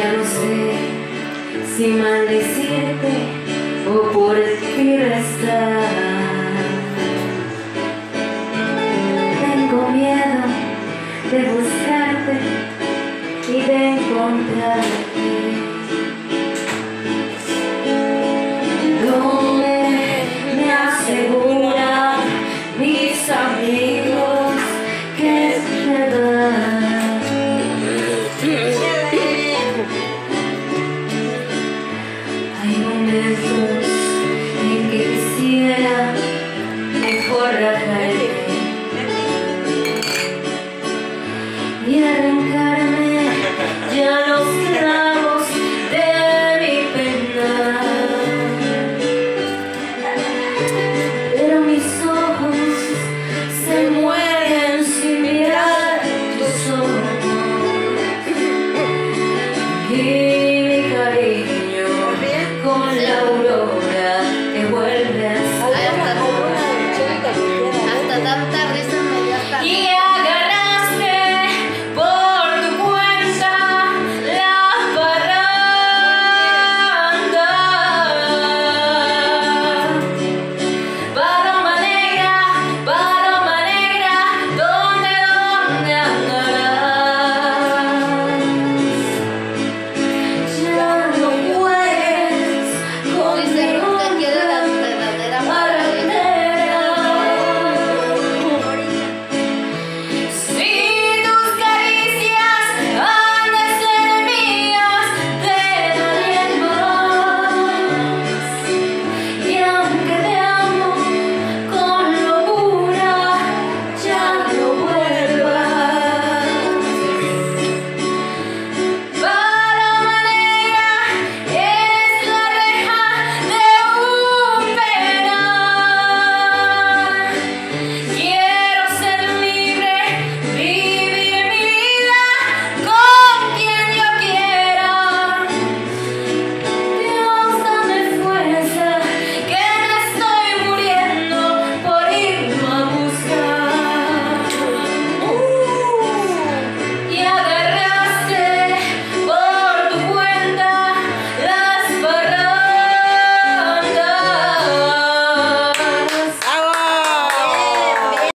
ya no sé si maldecirte o por ti restar. Tengo miedo de buscarte y de encontrarte. ¿Dónde me aseguro? Thank.